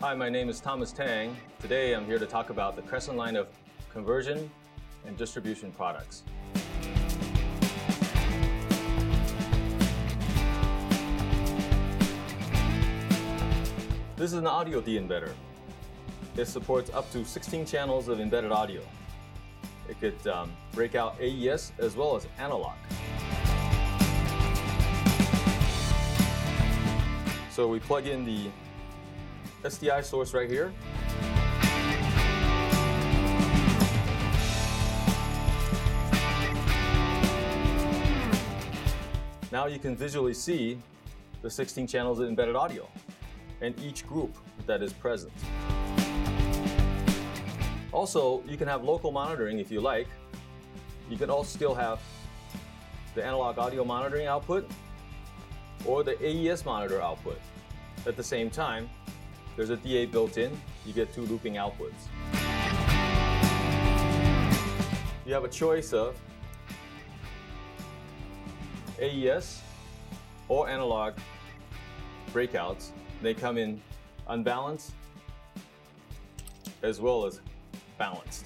Hi, my name is Thomas Tang. Today I'm here to talk about the Crescent line of conversion and distribution products. This is an audio de-embedder. It supports up to 16 channels of embedded audio. It could um, break out AES as well as analog. So we plug in the SDI source right here. Now you can visually see the 16 channels of embedded audio and each group that is present. Also, you can have local monitoring if you like. You can also still have the analog audio monitoring output or the AES monitor output. At the same time, there's a DA built in, you get two looping outputs. You have a choice of AES or analog breakouts. They come in unbalanced as well as balanced.